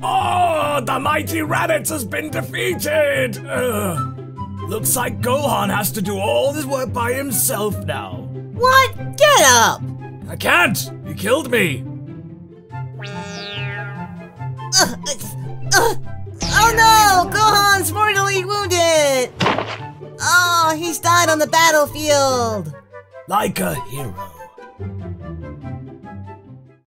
Oh, the mighty Raditz has been defeated! Ugh. Looks like Gohan has to do all this work by himself now. What? Get up! I can't! You killed me! Uh, uh, oh no! Gohan's mortally wounded! Oh, he's died on the battlefield! Like a hero.